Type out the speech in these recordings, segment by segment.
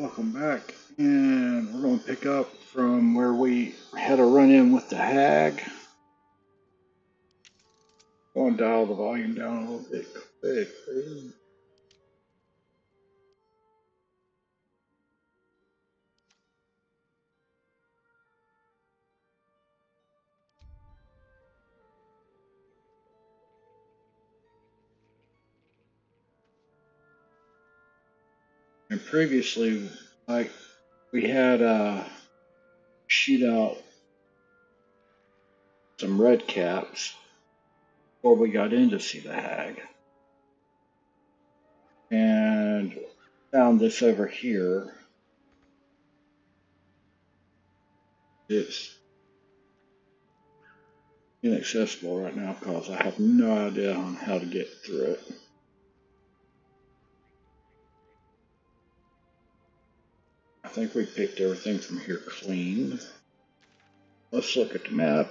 welcome back. And we're going to pick up from where we had a run in with the hag. Going to dial the volume down a little bit quick. And previously, like we had uh, shoot out some red caps before we got in to see the hag. And found this over here. It's inaccessible right now because I have no idea on how to get through it. I think we picked everything from here clean. Let's look at the map.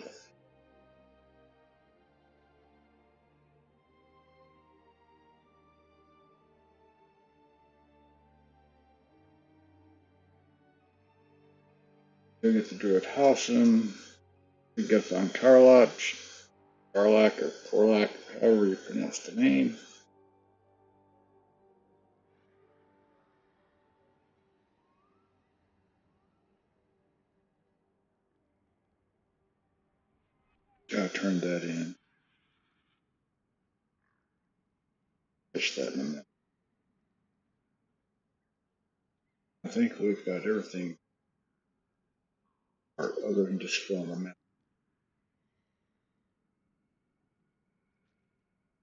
We get the Druid Halsin. We go find Karlach, Karlach or Korlach, however you pronounce the name. Turn that in. Push that in a minute. I think we've got everything other than just filling them out.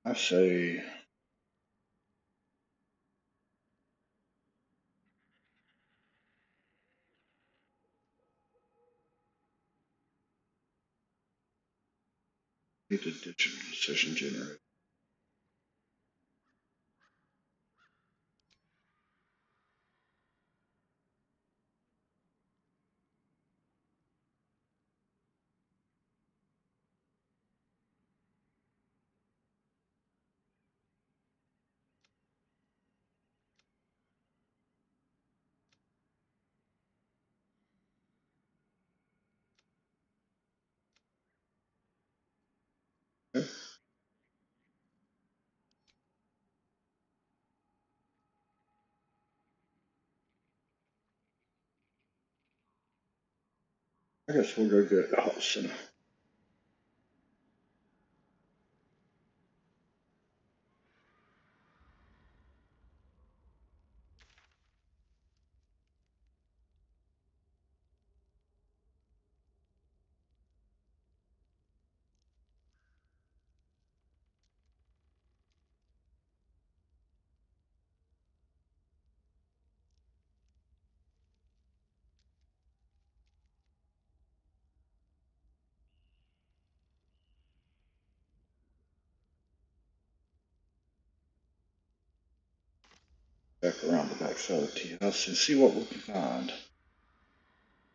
I say digital decision generator. Okay. I guess we'll go get Halsin. Back around the back side of the tea house and see what we can find.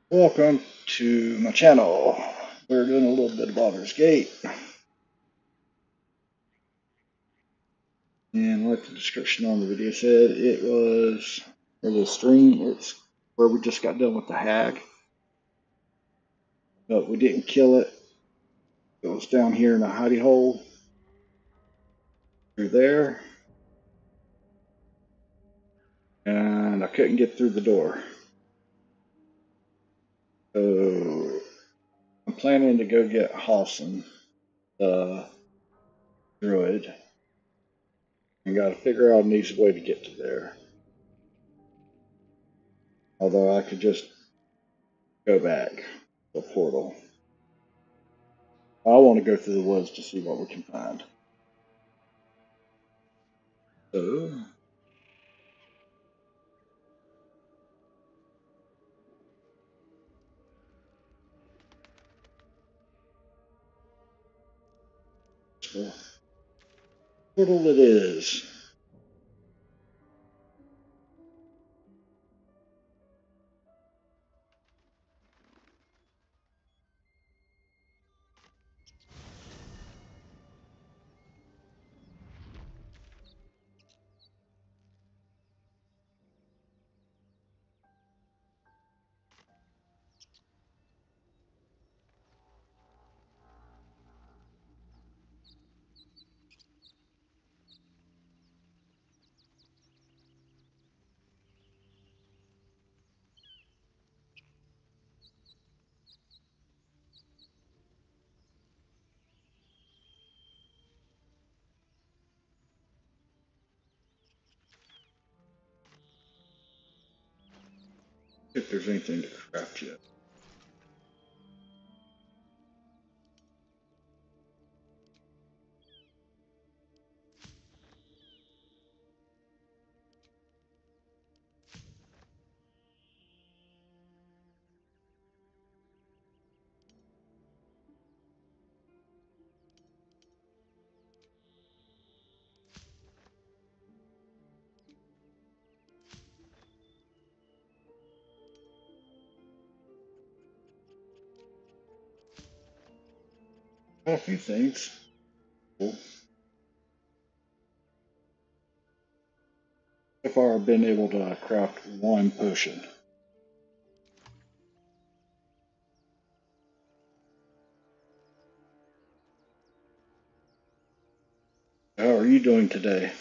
Welcome to my channel. We're doing a little bit of Baldur's Gate. And like the description on the video said, it was, or the stream, it's where we just got done with the hag. But we didn't kill it. It was down here in a hidey hole. Through there. And I couldn't get through the door. So I'm planning to go get Halsin, the druid, and got to figure out an easy way to get to there. Although I could just go back the portal. I want to go through the woods to see what we can find. So So, portal it is. There's anything to craft yet. A few things. Cool. So far, I've been able to craft one potion. How are you doing today?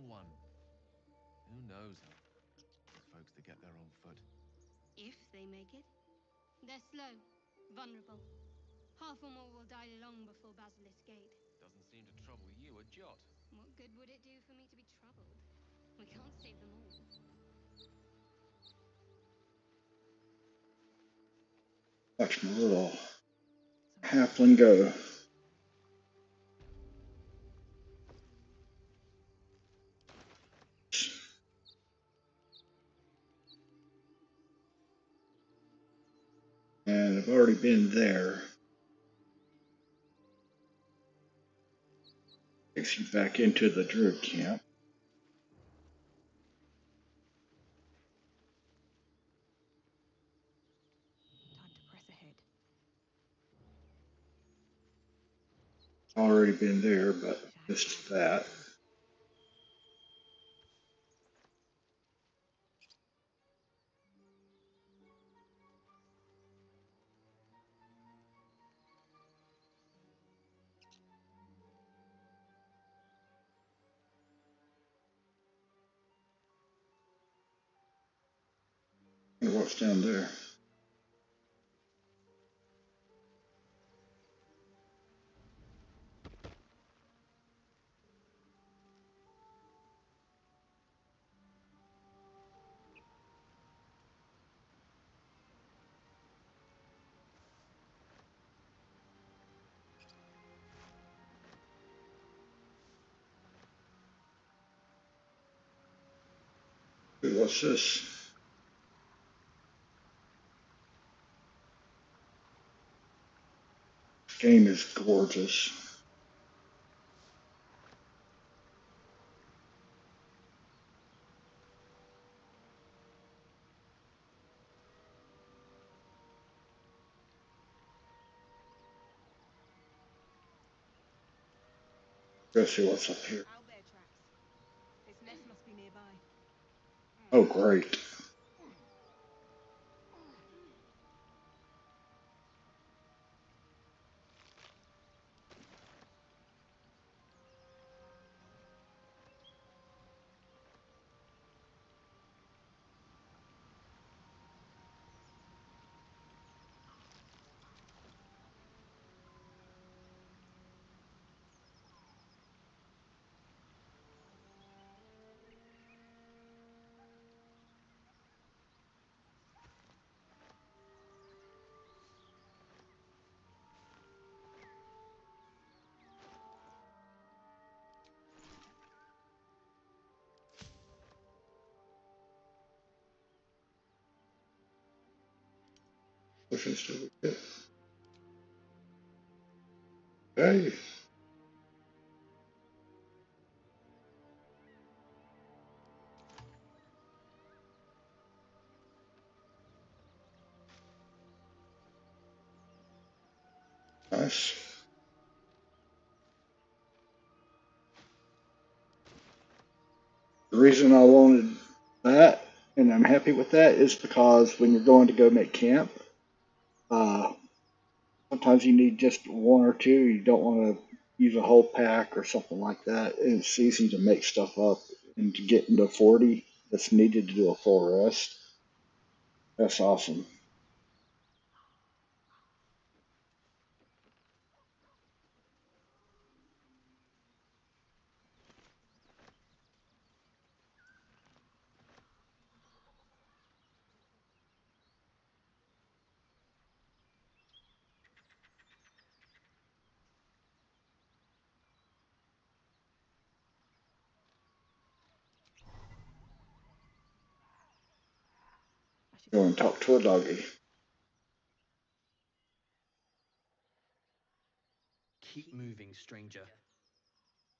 Gate is a long one. Who knows how folks that get there on foot. If they make it. They're slow, vulnerable. Half or more will die long before Basilisk Gate. Doesn't seem to trouble you a jot. What good would it do for me to be troubled? We can't save them all. Watch my little halfling go. I've already been there. Takes you back into the druid camp. Time to press ahead. Already been there, but missed that. Down there? What's this? Game is gorgeous. Let's see what's up here. Owlbear tracks. Its nest must be nearby. Oh, great. Hey. Nice. The reason I wanted that and I'm happy with that, is because when you're going to go make camp, uh, sometimes you need just one or two. You don't want to use a whole pack or something like that. It's easy to make stuff up and to get into 40 that's needed to do a full rest. That's awesome. Go and talk to a doggy. Keep moving, stranger.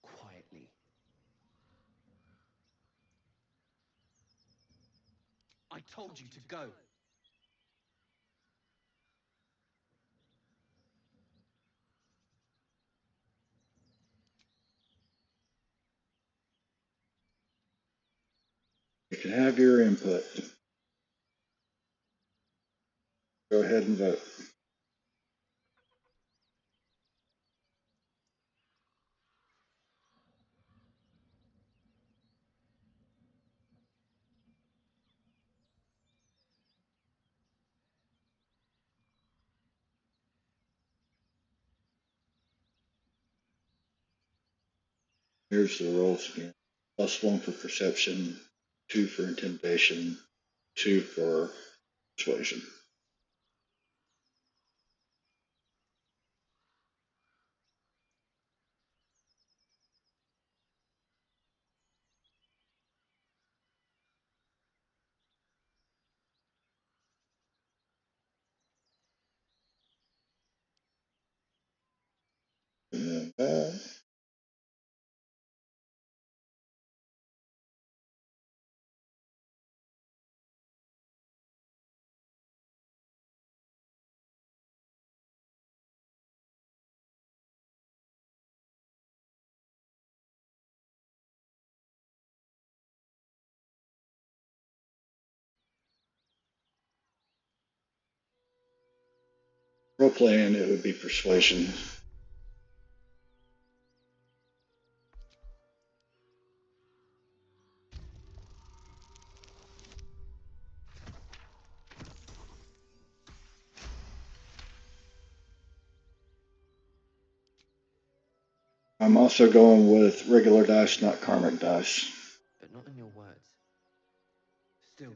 Quietly. I told you to go. You can have your input. Go ahead and vote. Here's the rolls again. Plus one for perception, two for intimidation, two for persuasion. And then that. Role playing, it would be persuasion. I'm also going with regular dice, not karmic dice. But not in your words. Still,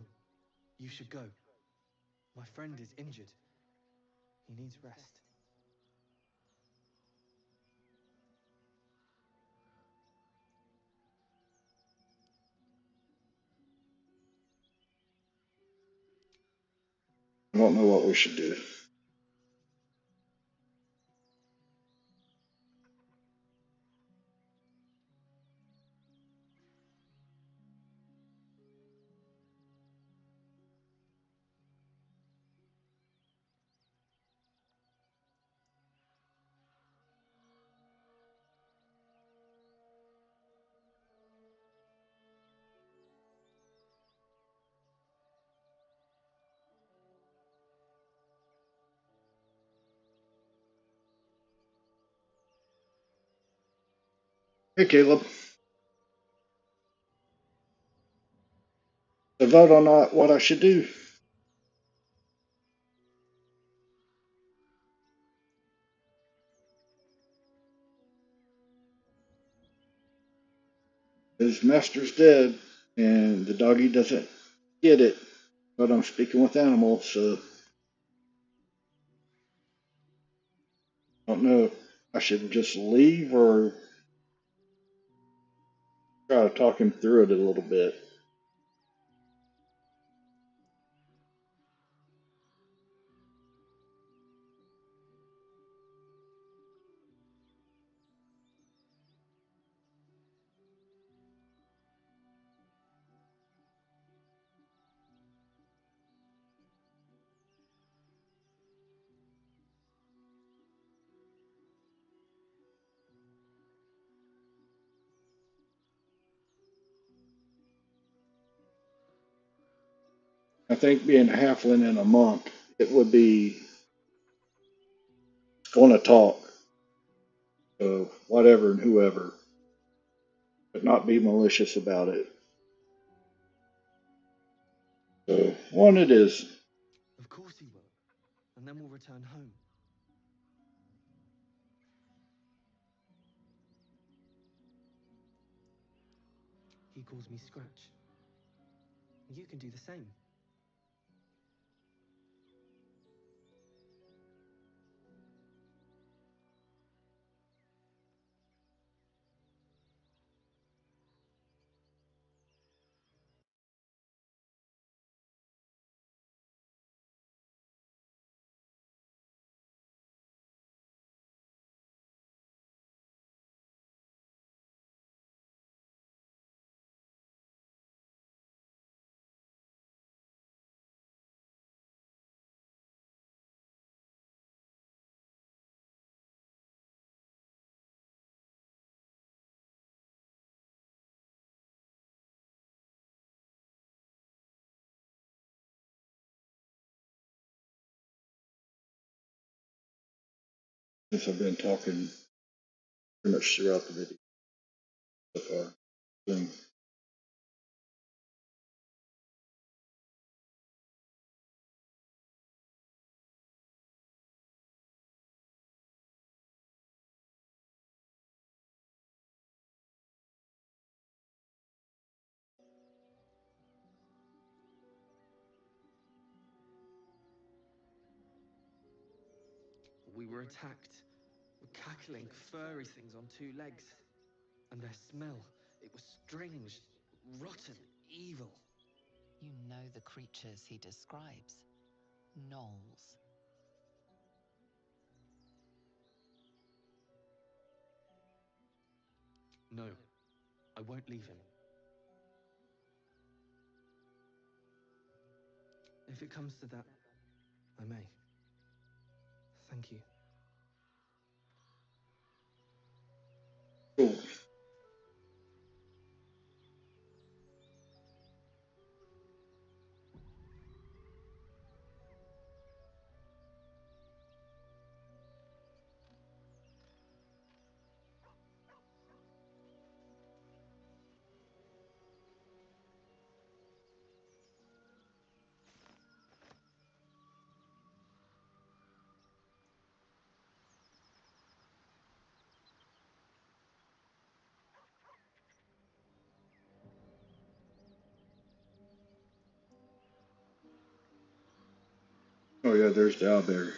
you should go. My friend is injured. He needs rest. I don't know what we should do. Hey, Caleb. To vote on uh, what I should do. His master's dead, and the doggy doesn't get it. But I'm speaking with animals, so I don't know if I should just leave or try to talk him through it a little bit. Think being a halfling and a monk, it would be going to talk to whatever and whoever, but not be malicious about it. So, one it is. Of course he will. And then we'll return home. He calls me Scratch. You can do the same. Since I've been talking pretty much throughout the video so far. We were attacked. Cackling, furry things on two legs. And their smell, it was strange, rotten, evil. You know the creatures he describes. Gnolls. No, I won't leave him. If it comes to that, I may. Thank you. Cool. Yeah, there's the owlbear.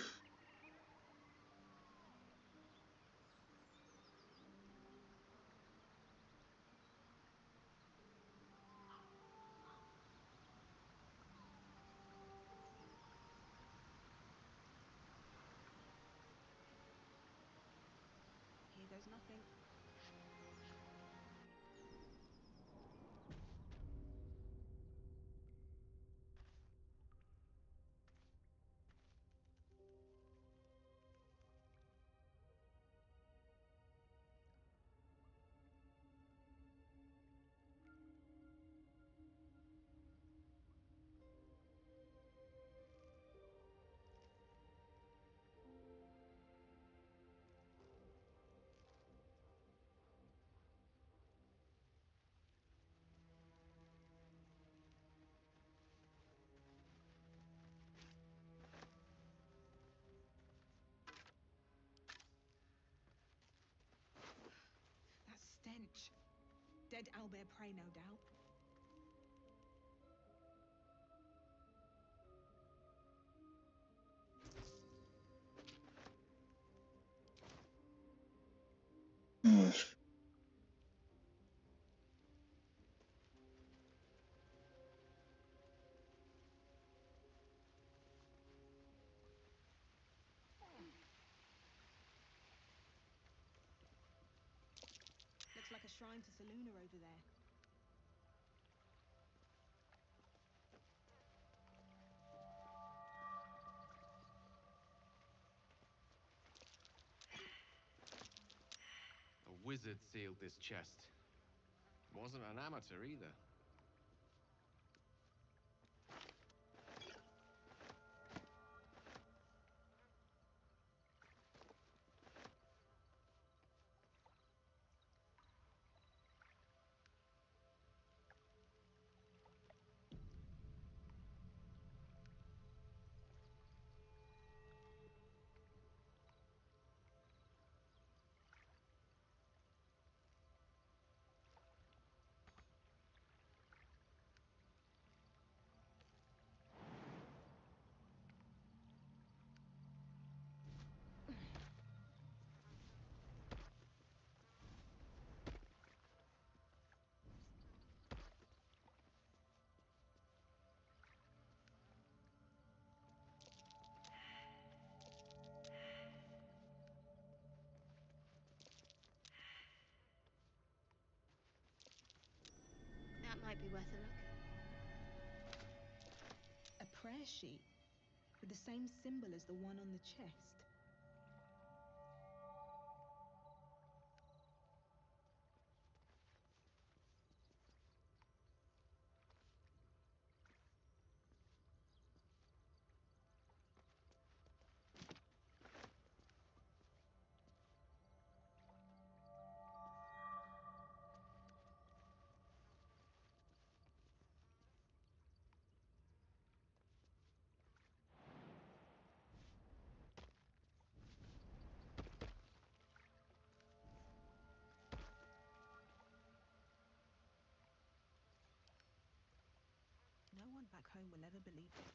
Dead owlbear prey, no doubt. A shrine to Selûne over there. A wizard sealed this chest. Wasn't an amateur either. Might be worth a look. A prayer sheet with the same symbol as the one on the chest. One back home will ever believe this.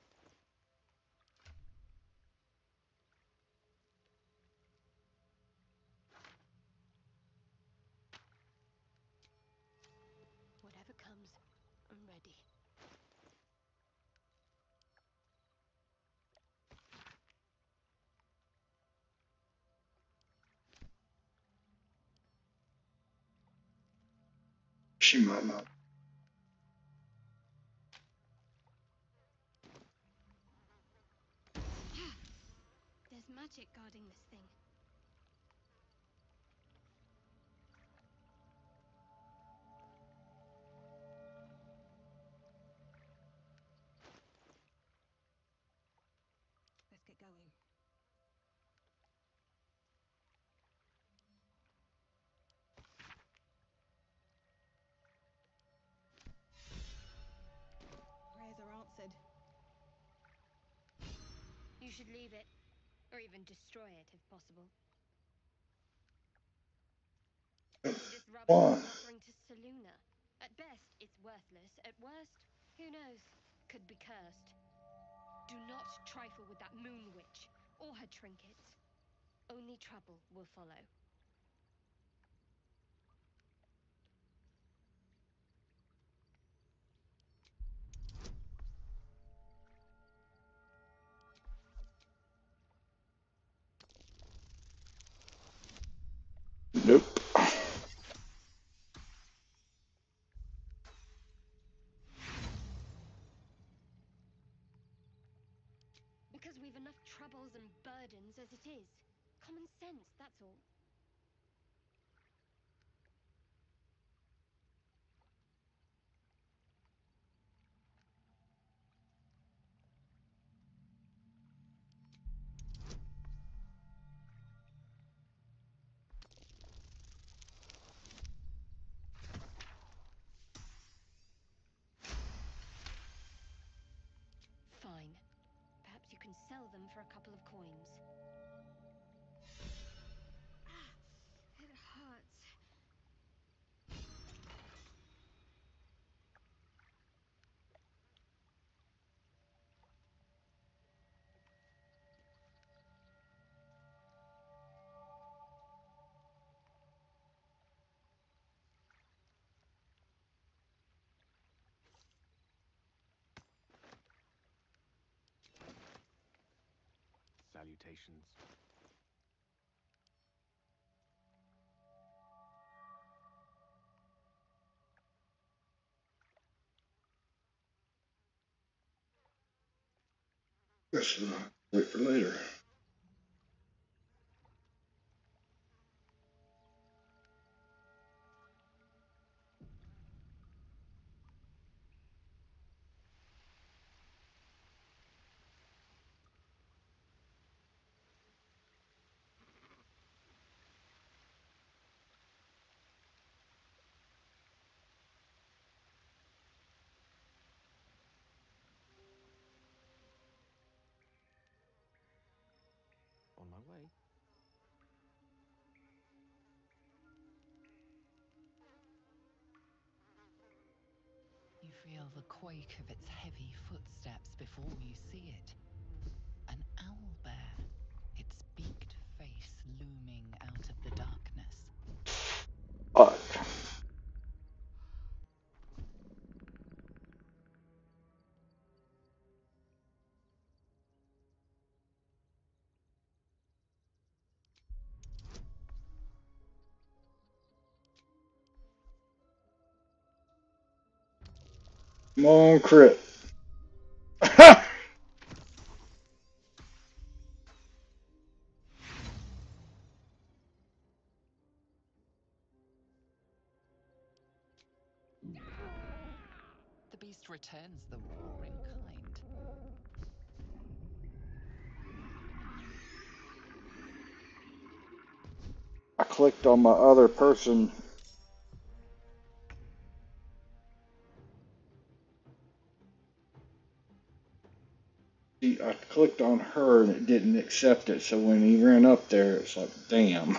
Whatever comes, I'm ready. She might not. There's magic guarding this thing. Let's get going. Prayers are answered. You should leave it, or even destroy it if possible. This Why? is offering to Selûne. At best, it's worthless. At worst, who knows? Could be cursed. Do not trifle with that moon witch or her trinkets. Only trouble will follow. Burdens as it is. Common sense, that's all. Sell them for a couple of coins. Salutations. Guess we'll wait for later. Feel the quake of its heavy footsteps before you see it. An owl bear, its beaked face looming out of the darkness. Fuck. Come on, crit. The beast returns the roar in kind. I clicked on my other person. Clicked on her and it didn't accept it. So when he ran up there, it's like, damn.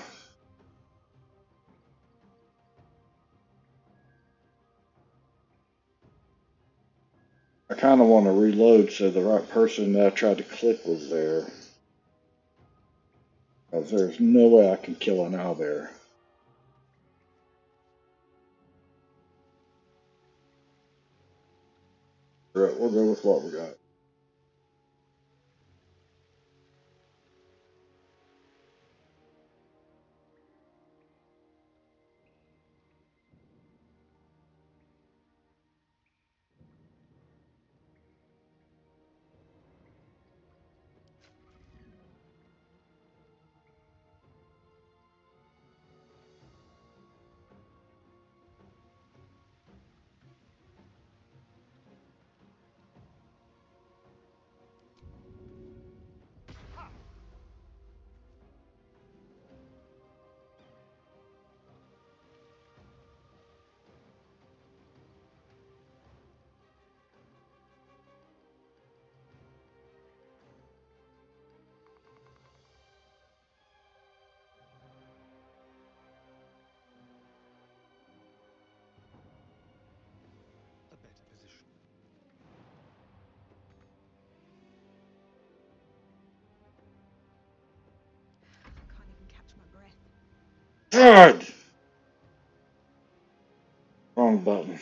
I kind of want to reload so the right person that I tried to click was there. Because there's no way I can kill an owlbear. Right, we'll go with what we got. God! Wrong button.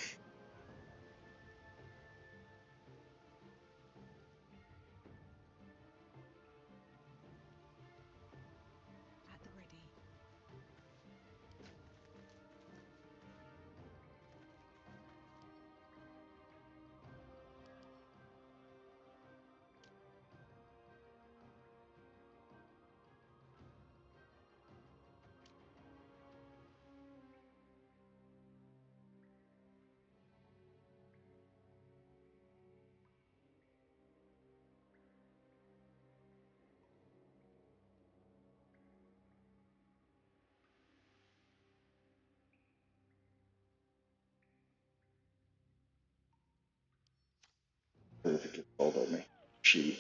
Gets hold of me. She.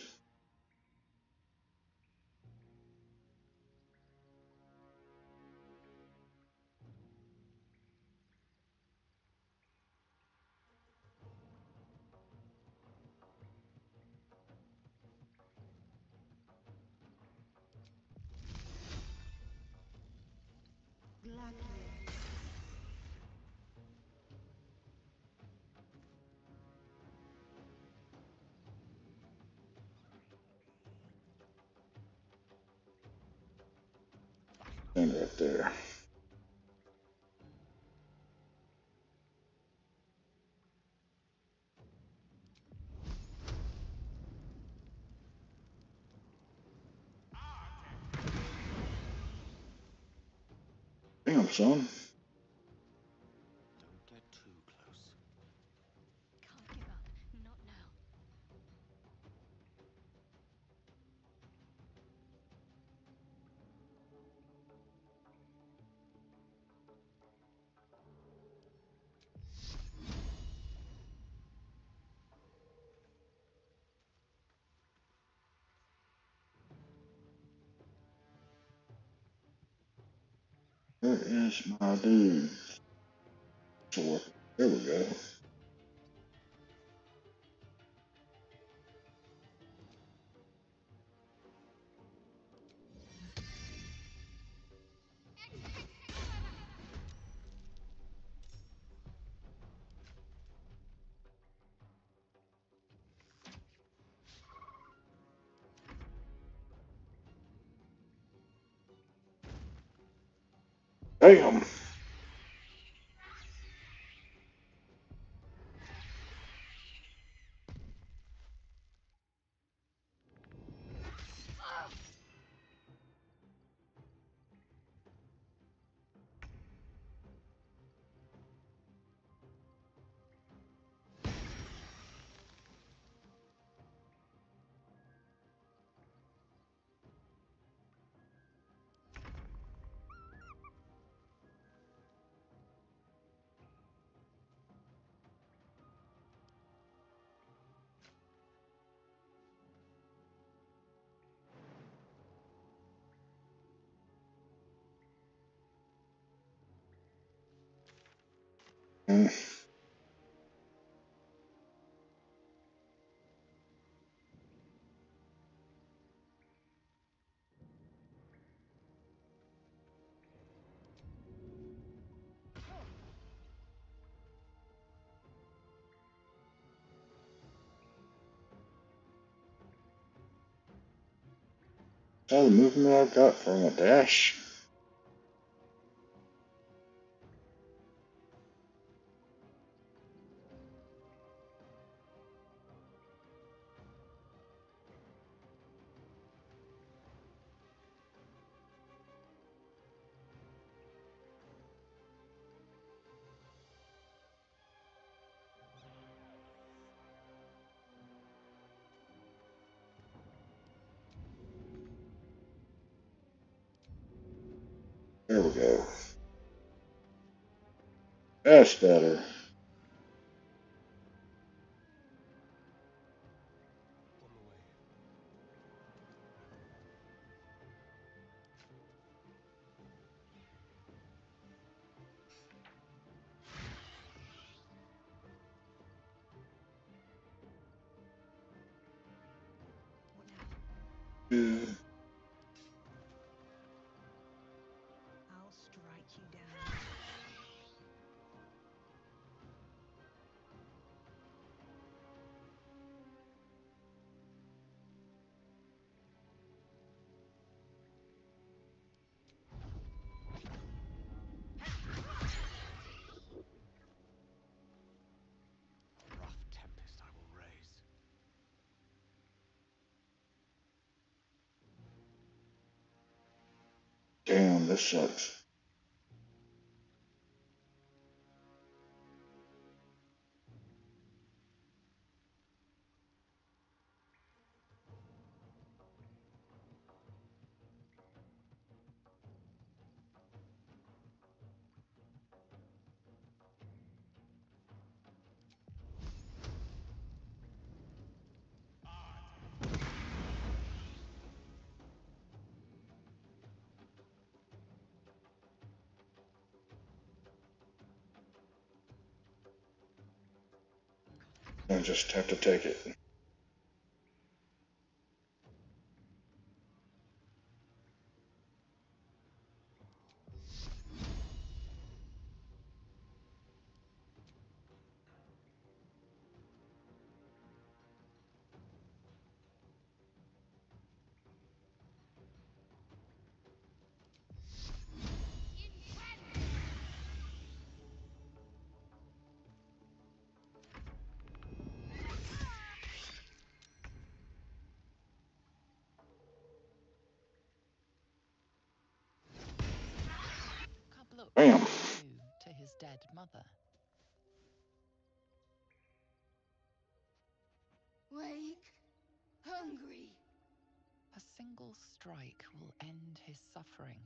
Stand right there. Where is my dude? There we go. Damn. All the movement I've got from a dash. That's better. On Damn, this sucks. Just have to take it. Single strike will end his suffering.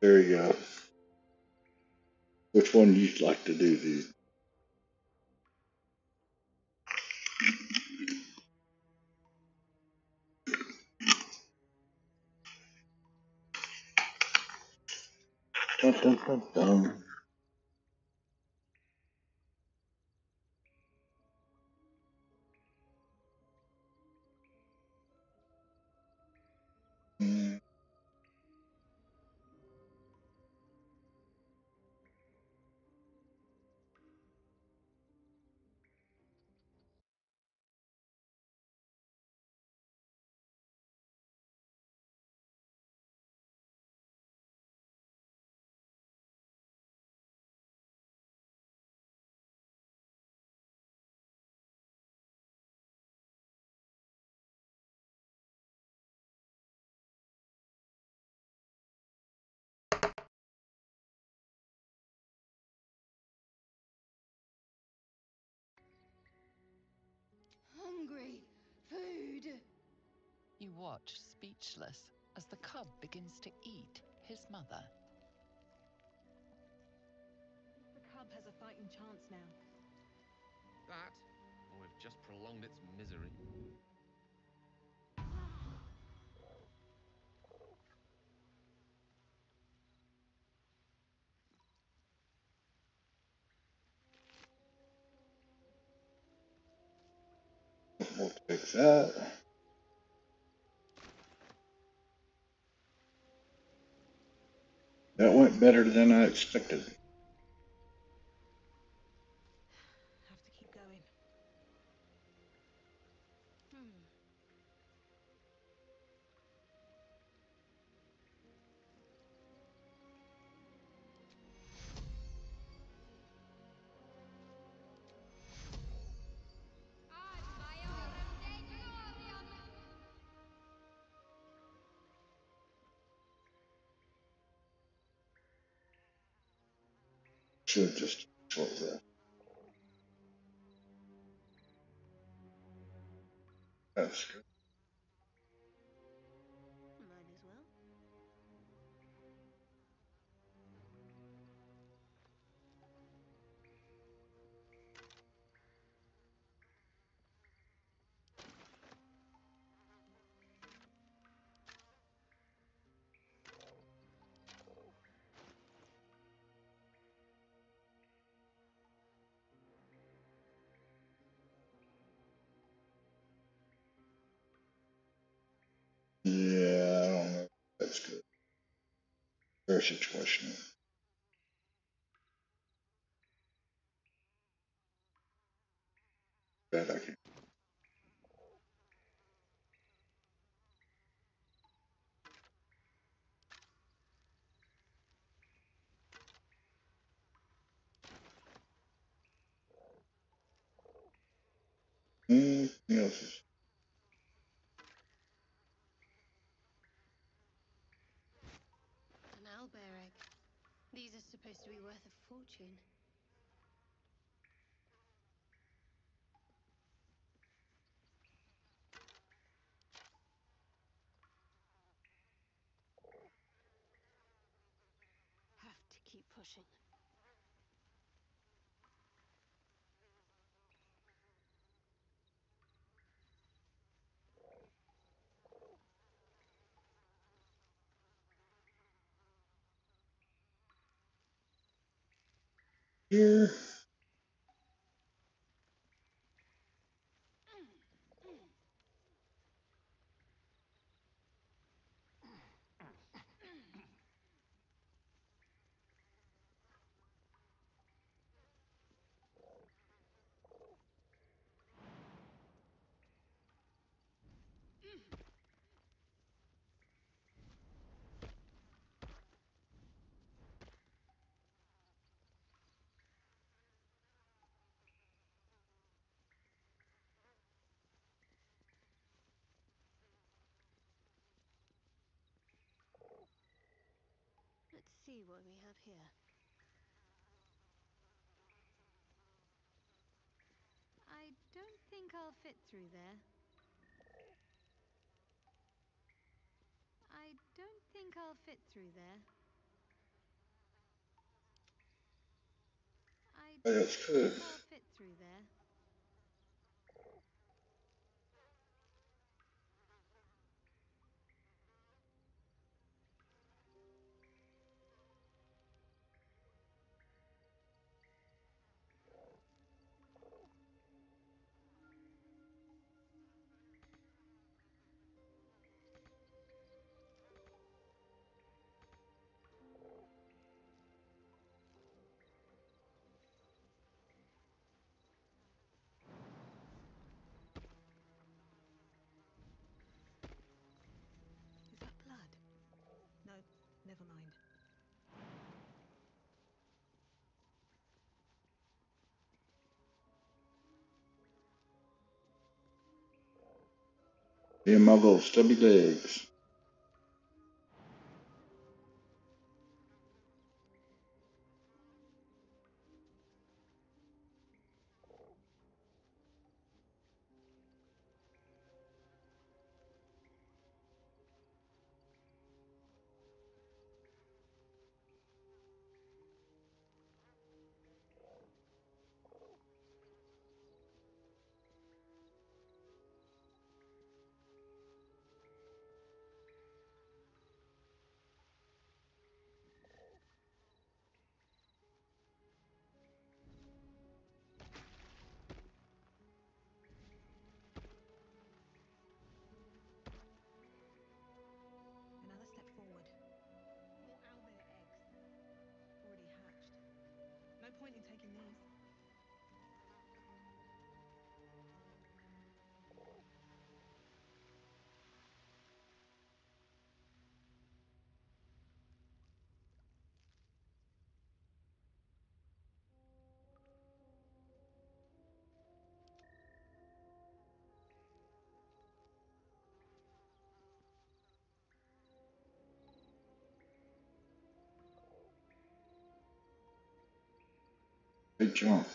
There you go. Which one you'd like to do, dude? Dun, dun, dun, Hungry. Food. You watch speechless as the cub begins to eat his mother. The cub has a fighting chance now. That, or we've just prolonged its misery. We'll take that. That went better than I expected. Should just Yeah, I don't know. That's good. Very situational. Bad I can. Anything else? is- An owlbear egg. These are supposed to be worth a fortune. Have to keep pushing. Here. Let's see what we have here. I don't think I'll fit through there. I don't think I'll fit through there. I don't think. I'll fit never mind. My little stubby legs. Big jump.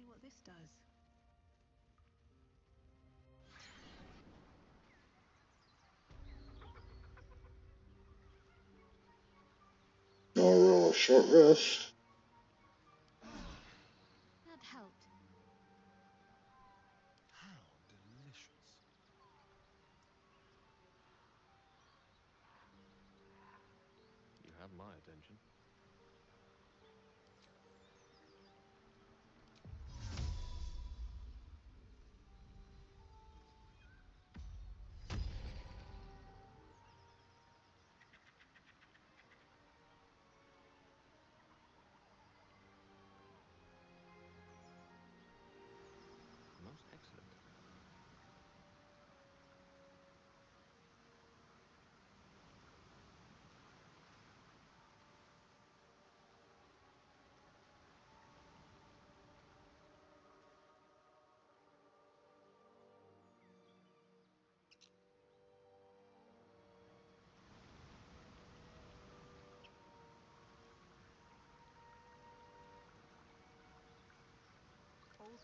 See what this does. Oh, roll short rest.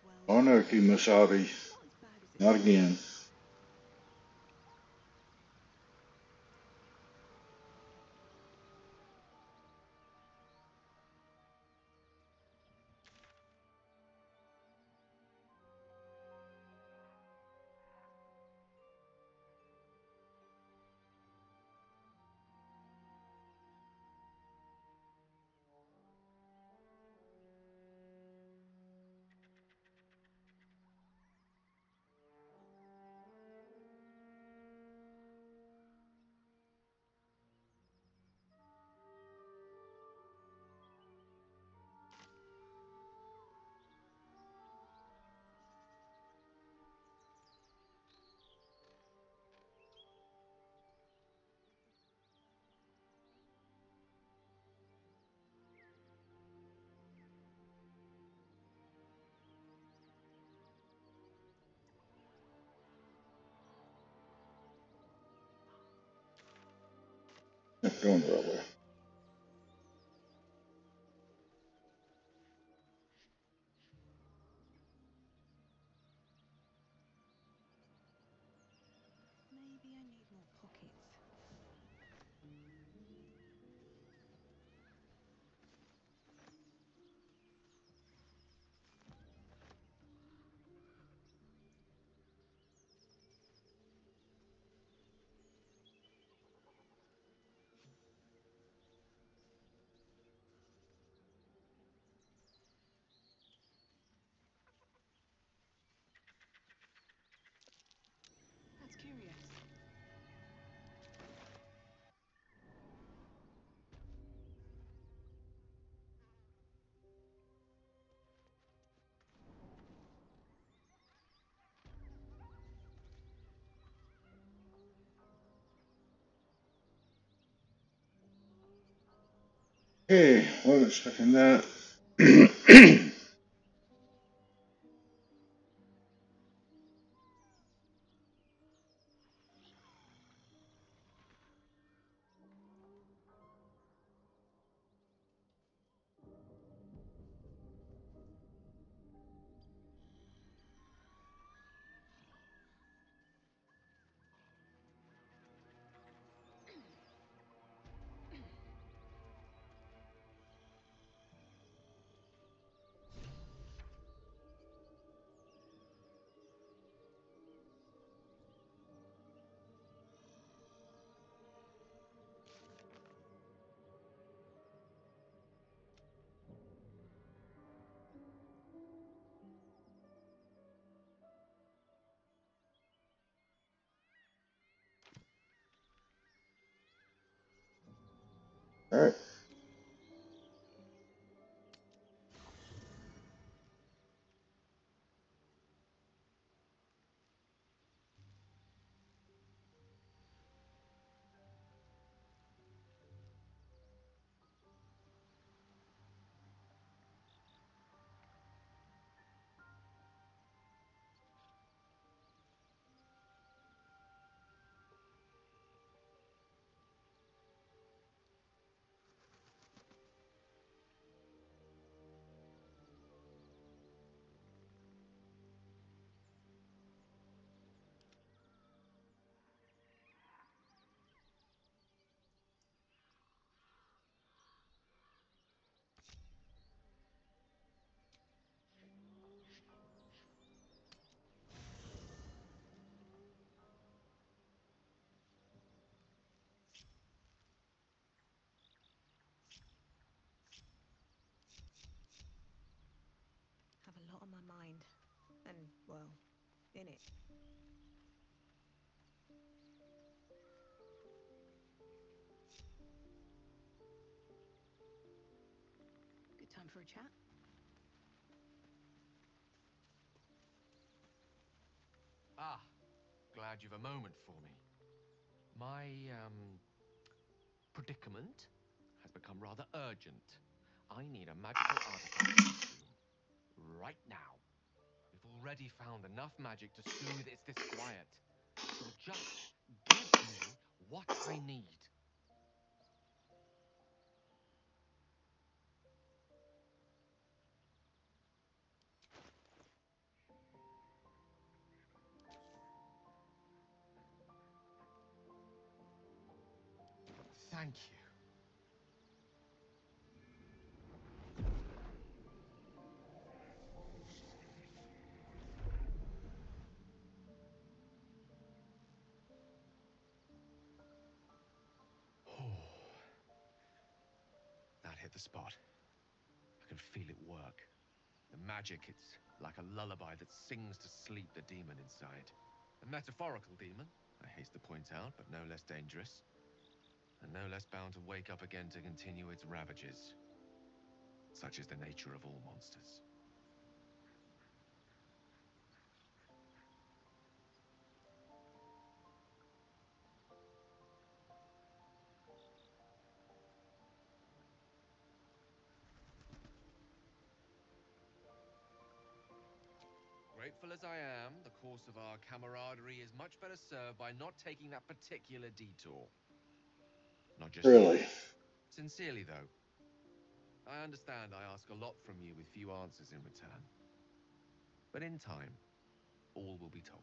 Well. Oh. Not again. Going the That's curious. Hey, wasn't expecting that. All right. And, well, in it. Good time for a chat? Ah, glad you've a moment for me. My, um, predicament has become rather urgent. I need a magical artifact right now. Already found enough magic to soothe its disquiet. So just give me what I need. Thank you. The spot. I can feel it work. The magic, it's like a lullaby that sings to sleep the demon inside. A metaphorical demon, I haste to point out, but no less dangerous. And no less bound to wake up again to continue its ravages. Such is the nature of all monsters. I am, the course of our camaraderie is much better served by not taking that particular detour. Not just Really? yet. Sincerely, though. I understand I ask a lot from you with few answers in return. But in time, all will be told.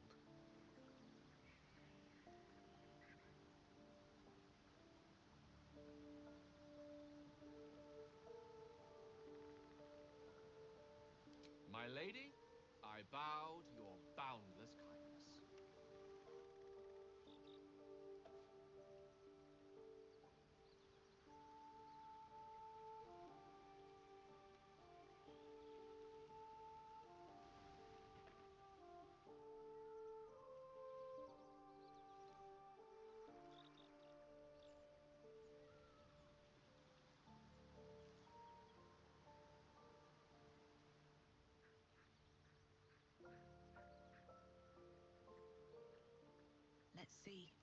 My lady, I bow Let's see.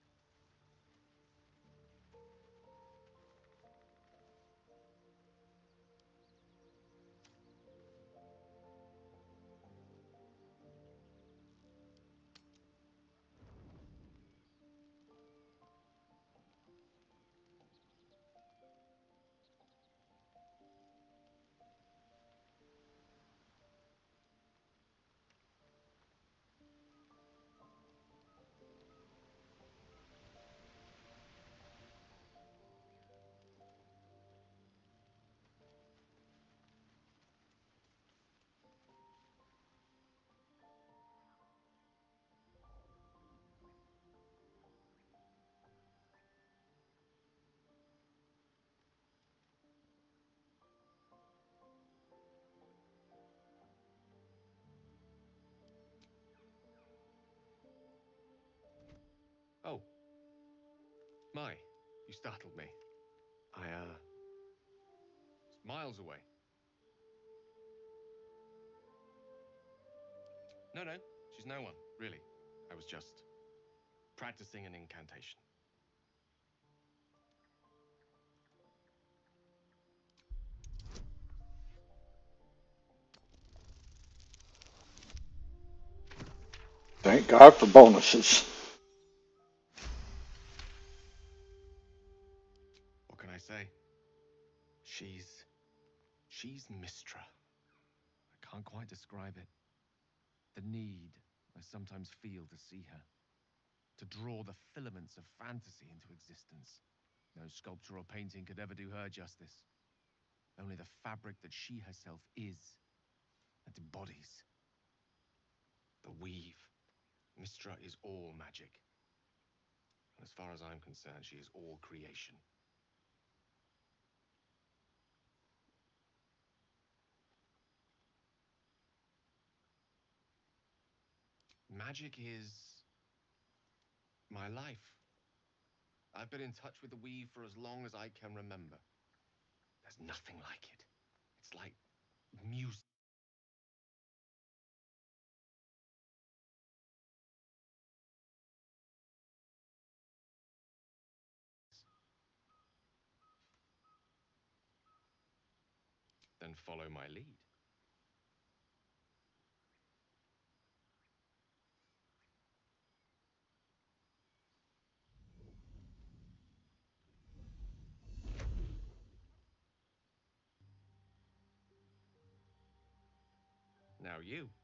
My, you startled me. I, uh, Miles away. No, no, she's no one, really. I was just practicing an incantation. Thank God for bonuses. She's. She's Mystra. I can't quite describe it. The need I sometimes feel to see her. To draw the filaments of fantasy into existence. No sculpture or painting could ever do her justice. Only the fabric that she herself is, and embodies. The weave. Mystra is all magic. And as far as I'm concerned, she is all creation. Magic is my life. I've been in touch with the weave for as long as I can remember. There's nothing like it. It's like music. Then follow my lead. Now you.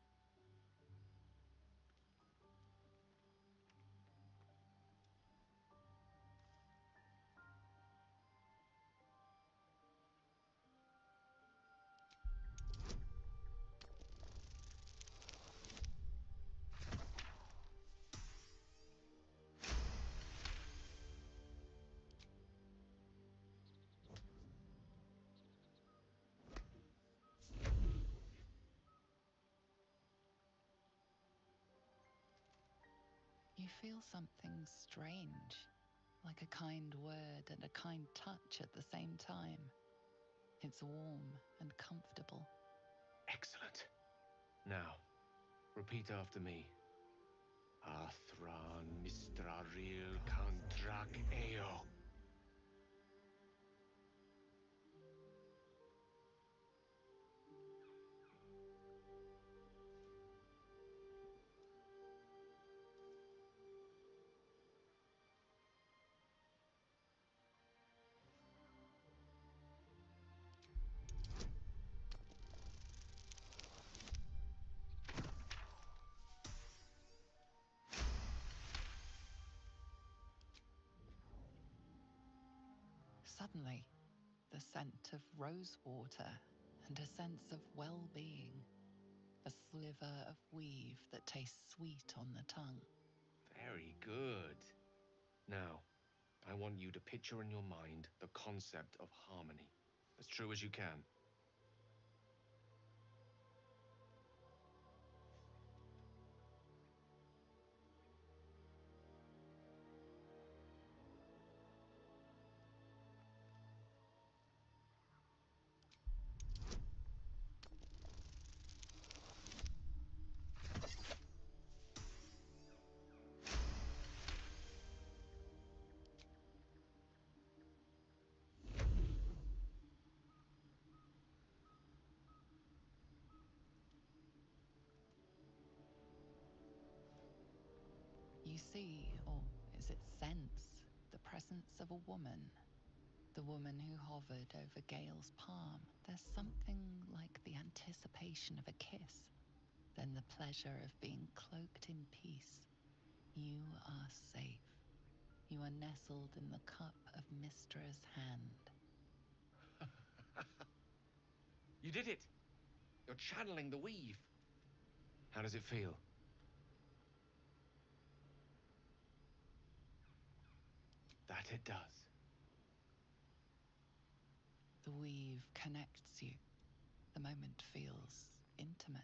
You feel something strange, like a kind word and a kind touch at the same time. It's warm and comfortable. Excellent. Now, repeat after me. Athran Mistraril Kantrak Eo. Suddenly, the scent of rose water and a sense of well being. A sliver of weave that tastes sweet on the tongue. Very good. Now, I want you to picture in your mind the concept of harmony, as true as you can. See, or is it sense, the presence of a woman. The woman who hovered over Gale's palm. There's something like the anticipation of a kiss, then the pleasure of being cloaked in peace. You are safe. You are nestled in the cup of Mystra's hand. You did it! You're channeling the weave. How does it feel? That it does. The weave connects you. The moment feels intimate.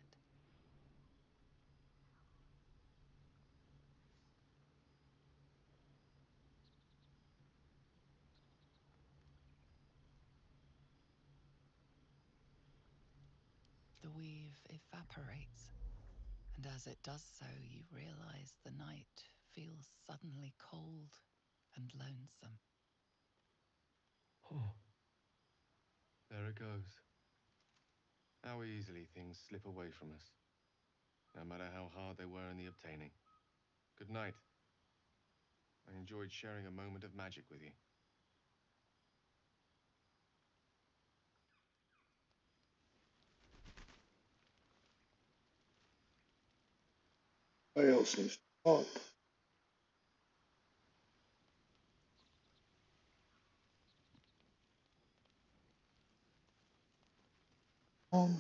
The weave evaporates. And as it does so, you realize the night feels suddenly cold and lonesome. Oh. There it goes. How easily things slip away from us, no matter how hard they were in the obtaining. Good night. I enjoyed sharing a moment of magic with you. Nobody else needs Um,